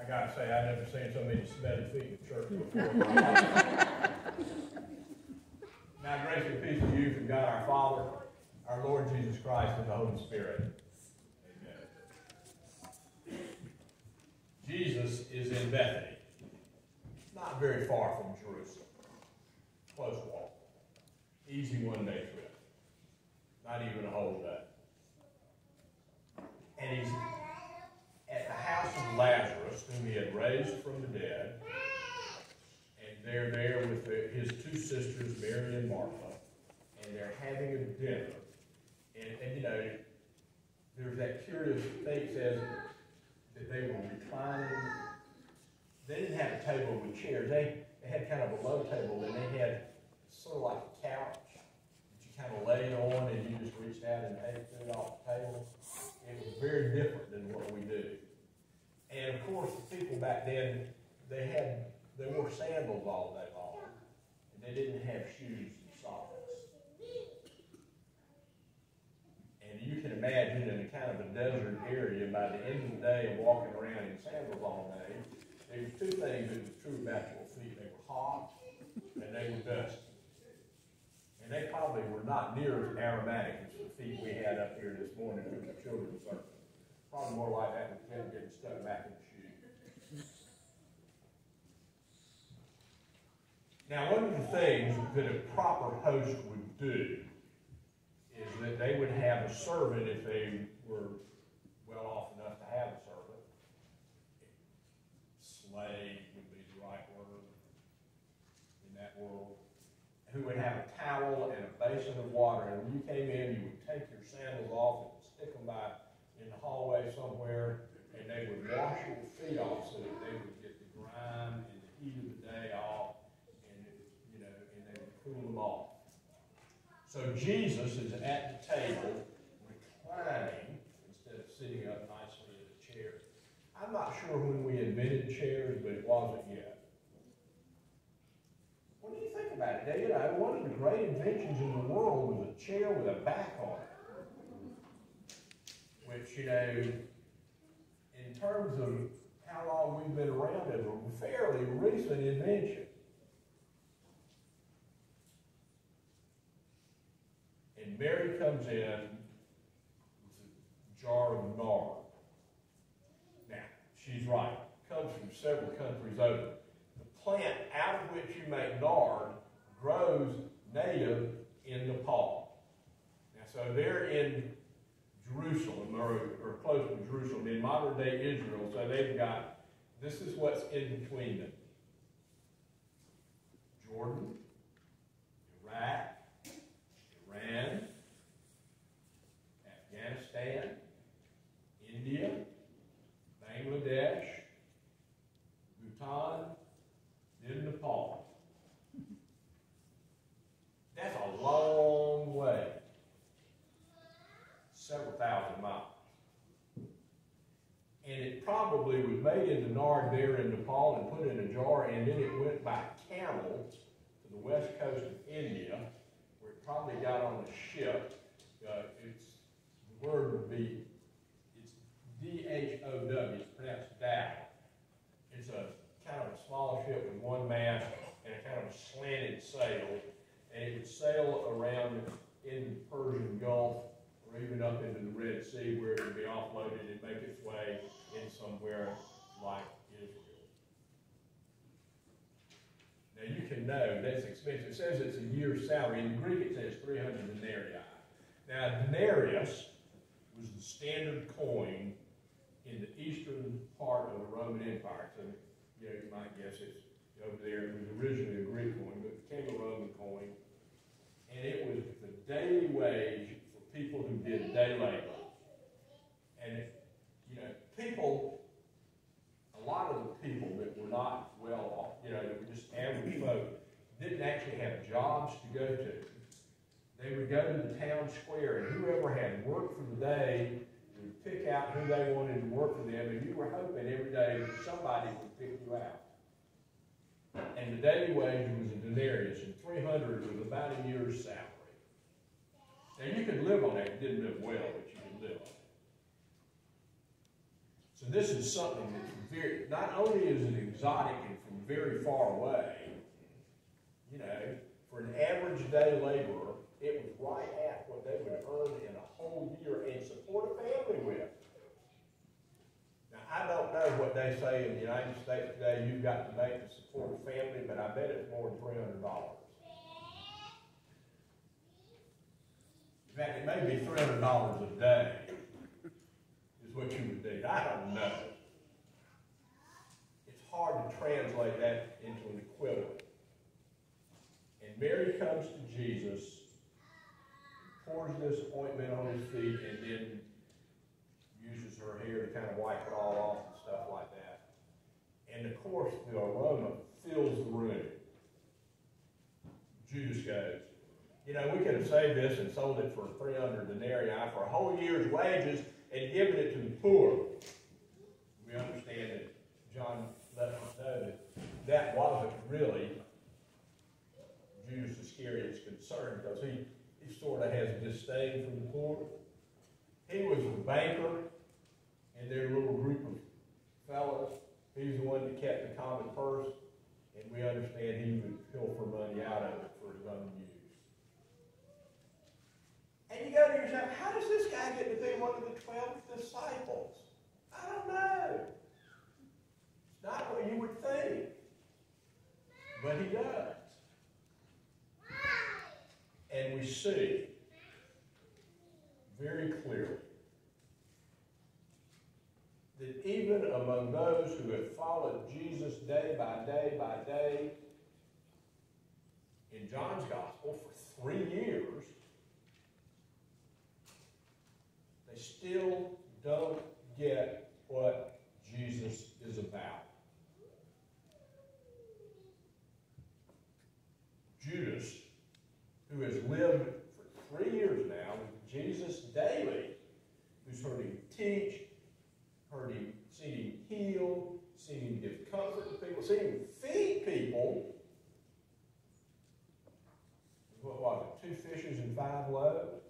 I gotta say, I've never seen so many smelly feet in church before. now, grace and peace to you from God our Father, our Lord Jesus Christ, and the Holy Spirit. Amen. Jesus is in Bethany, not very far from Jerusalem. Close walk. Easy one day trip. Not even a whole day. And he's at the house of Lazarus, whom he had raised from the dead. And they're there with his two sisters, Mary and Martha. And they're having a dinner. And, and you know, there's that curious thing says that they were reclining. They didn't have a table with chairs. They, they had kind of a low table, and they had sort of like a couch that you kind of laid on, and you just reached out and ate it off the table. It was very different than what we do. And of course, the people then, they had, they wore sandals all day long. And they didn't have shoes and socks. And you can imagine in a kind of a desert area, by the end of the day of walking around in sandals all day, there was two things that was true about your feet. They were hot and they were dusty. And they probably were not near as aromatic as the feet we had up here this morning with the children's service. Probably more like that with them getting stuck back in the Now, one of the things that a proper host would do is that they would have a servant if they were well off enough to have a servant. Slave would be the right word in that world. Who would have a towel and a basin of water, and when you came in, you would take your sandals off and stick them by in the hallway somewhere, and they would wash your feet off so that they would get the grime and the heat of the day off, and it, you know, and they would cool them off. So Jesus is at the table, reclining instead of sitting up nicely in a chair. I'm not sure when we invented chairs, but it wasn't yet. What do you think about it? You know, one of the great inventions in the world was a chair with a back on it. Which, you know, in terms of how long we've been around, is a fairly recent invention. And Mary comes um, in with a jar of nard. Now, she's right. Comes from several countries over. The plant out of which you make nard grows native in Nepal. Now, so they're in Jerusalem, or, or close to Jerusalem, in modern day Israel. So they've got, this is what's in between them. Jordan, Iraq, Iran, Afghanistan, India, Bangladesh, Bhutan, then Nepal. That's a long way. Several thousand miles. And it probably was made into nard there in Nepal and put in a jar, and then it went by camel to the west coast of India, where it probably got on a ship. Uh, it's the word would be it's D H O W. It's pronounced Dow. It's a kind of a small ship with one mast and a kind of a slanted sail, and it would sail around in the Persian Gulf or even up into the Red Sea where it would be offloaded and make its way in somewhere like Israel. Now you can know that's expensive. It says it's a year's salary. In Greek it says 300 denarii. Now denarius was the standard coin in the eastern part of the Roman Empire. So you know, you might guess it's over there. It was originally a Greek coin, but became a Roman coin. And it was the daily wage people who did day labor. And, if, you know, people, a lot of the people that were not well off, you know, were just average folk, didn't actually have jobs to go to. They would go to the town square, and whoever had work for the day would pick out who they wanted to work for them, and you were hoping every day somebody would pick you out. And the daily wage was a denarius, and 300 was about a. Now you could live on that. You didn't live well, but you could live on it. So this is something that's very, not only is it exotic and from very far away, you know, for an average day laborer, it was right at what they would earn in a whole year and support a family with. Now, I don't know what they say in the United States today, you've got to make to support a family, but I bet it's more than $300. Fact, it may be three hundred dollars a day is what you would need. I don't know. It's hard to translate that into an equivalent. And Mary comes to Jesus, pours this ointment on his feet, and then uses her hair to kind of wipe it all off and stuff like that. And of course, the aroma fills the room. Judas goes, you know, we could have saved this and sold it for 300 denarii for a whole year's wages and given it to the poor. We understand that John let us know that that wasn't really Judas Iscariot's concern because he, he sort of has a disdain for the poor. He was a banker in their little group of fellows. He's the one that kept the common purse, and we understand he would pilfer money out of it for his own use. And you go to yourself, how does this guy get to be one of the twelve disciples? I don't know. It's not what you would think. But he does. And we see very clearly that even among those who have followed Jesus day by day by day in John's gospel for three years, they still don't get what Jesus is about. Judas, who has lived for three years now with Jesus daily, who's heard him teach, heard him, seen him heal, seen him give comfort to people, seen him feed people. What was it? Two fishes and five loaves?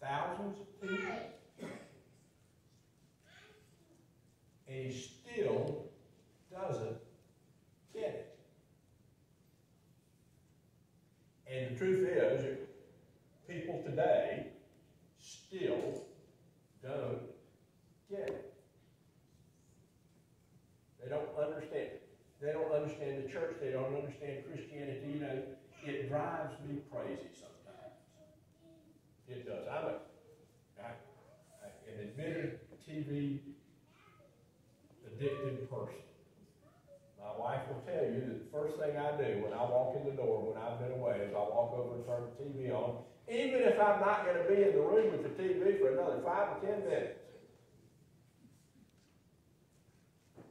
Thousands of people. And he still doesn't get it. And the truth is, people today still don't get it. They don't understand. They don't understand the church. They don't understand Christianity. You know, it drives me crazy sometimes. It does. I'm a, I, I, an admitted TV addicted person. My wife will tell you that the first thing I do when I walk in the door, when I've been away, is I walk over and turn the TV on, even if I'm not going to be in the room with the TV for another five or ten minutes.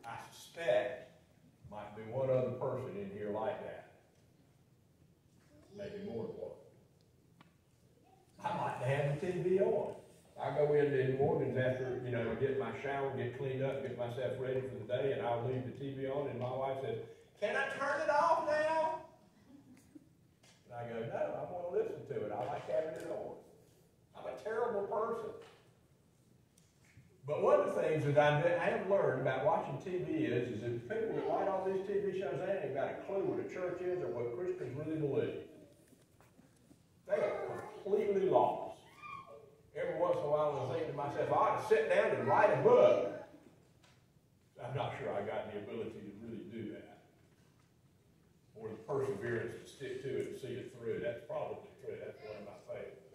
I suspect might be one other person in here like that. Maybe more than one. I like to have the TV on. I go in in the mornings after, you know, get my shower, get cleaned up, get myself ready for the day, and I'll leave the TV on, and my wife says, can I turn it off now? And I go, no, I want to listen to it. I like having it on. I'm a terrible person. But one of the things that I, I have learned about watching TV is, is that people that write all these TV shows, they ain't got a clue what a church is or what Christians really believe. They are completely lost. Every once in a while, I think to myself, I ought to sit down and write a book. I'm not sure I got the ability to really do that. Or the perseverance to stick to it and see it through. That's probably true. That's one of my favorites.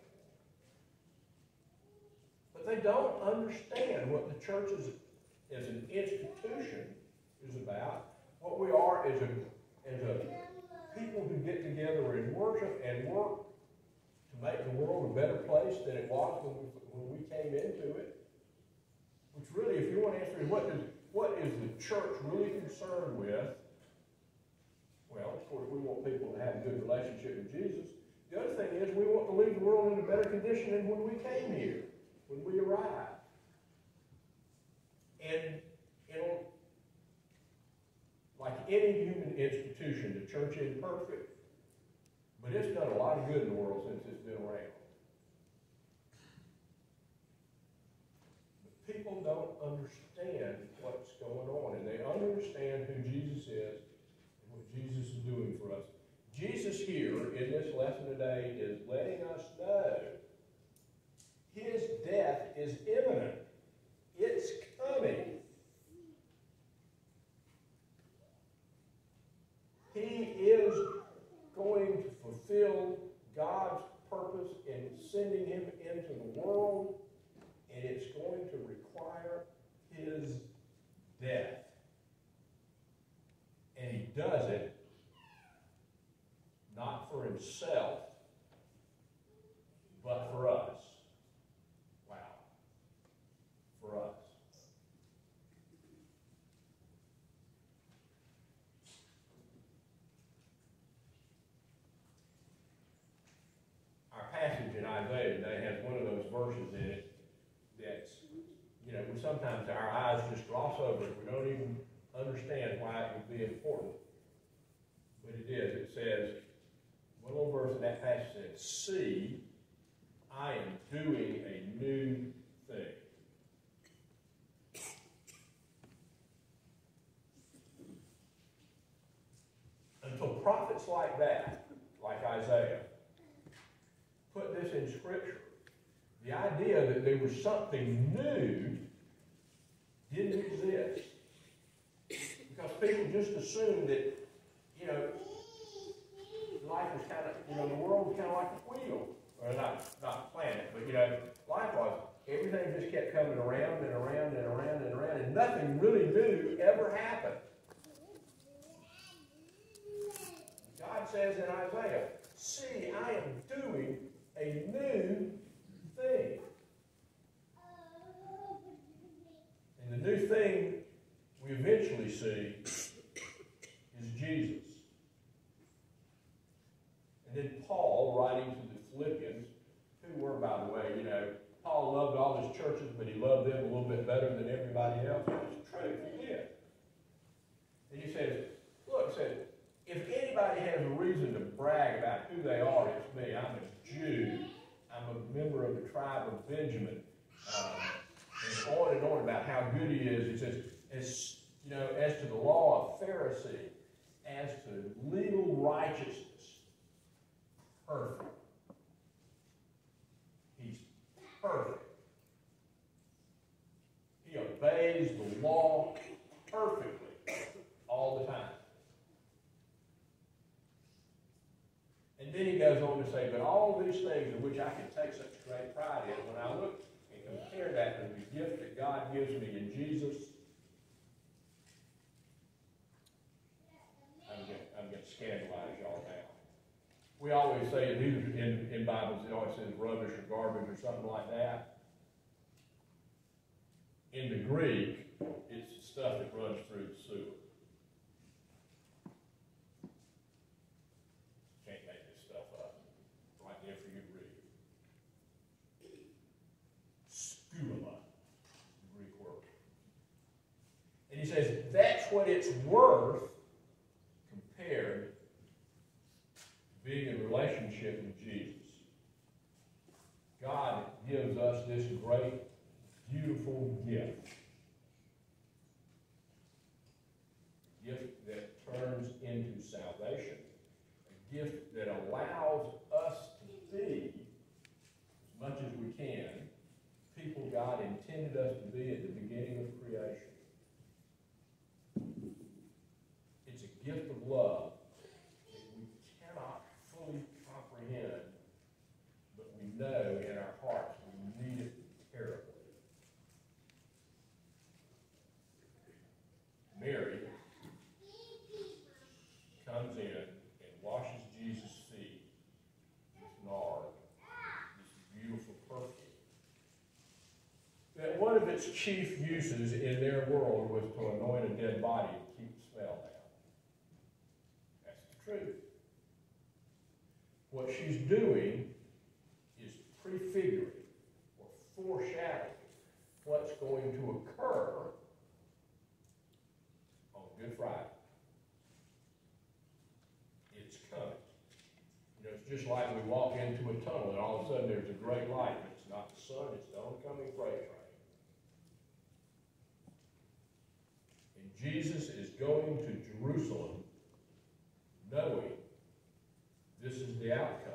But they don't understand what the church is, as an institution is about. What we are is a, as a people who get together and worship and work make the world a better place than it was when we, when we came into it. Which really, if you want to answer, what is, what is the church really concerned with? Well, of course, we want people to have a good relationship with Jesus. The other thing is we want to leave the world in a better condition than when we came here when we arrived. And, know, like any human institution, the church isn't perfect, but it's done a lot of good in the world since it's been around. But people don't understand what's going on, and they understand who Jesus is and what Jesus is doing for us. Jesus here in this lesson today is letting us know his death is imminent. It's coming. He is going to fulfill God's purpose in sending him into the world, and it's going to require his death. And he does it not for himself, but for us. Wow. For us. Our passage in Isaiah today has one of those verses in it that's, you know, we sometimes our eyes just gloss over it. We don't even understand why it would be important. But it is. It says, one little verse in that passage says, See, I am doing a new thing. Until prophets like that, like Isaiah, put this in Scripture, the idea that there was something new didn't exist. Because assumed that, you know, life was kind of, you know, the world was kind of like a wheel. Or not, not planet, but, you know, life was. Everything just kept coming around and around and around and around, and nothing really new ever happened. God says in Isaiah, See, I am doing a new thing. And the new thing we eventually see Jesus. And then Paul, writing to the Philippians, who were, by the way, you know, Paul loved all his churches, but he loved them a little bit better than everybody else. It's true, he did. And he says, look, says, if anybody has a reason to brag about who they are, it's me. I'm a Jew. I'm a member of the tribe of Benjamin. Um, and on and on about how good he is. He says, as you know, as to the law of Pharisee, as to legal righteousness, perfect. He's perfect. He obeys the law perfectly all the time. And then he goes on to say, but all these things in which I can take such great pride in, when I look and compare that to the gift that God gives me in Jesus, I'm going I'm going to scandalize y'all now. We always say in, in, in Bibles, it always says rubbish or garbage or something like that. In the Greek, it's the stuff that runs through the sewer. Can't make this stuff up. Right there for you to read. Greek word. And he says that's what it's worth compared being in relationship with Jesus. God gives us this great, beautiful gift. A gift that turns into salvation. A gift that allows us to be, as much as we can, people God intended us to be at the beginning of creation. It's a gift of love that we cannot fully comprehend, but we know in our hearts we need it terribly. Mary comes in and washes Jesus' feet with nard, this beautiful perfume. That one of its chief uses in their world was to anoint a dead body to keep the smell down. That's the truth. What she's doing is prefiguring or foreshadowing what's going to occur on Good Friday. It's coming. You know, it's just like we walk Jesus is going to Jerusalem knowing this is the outcome.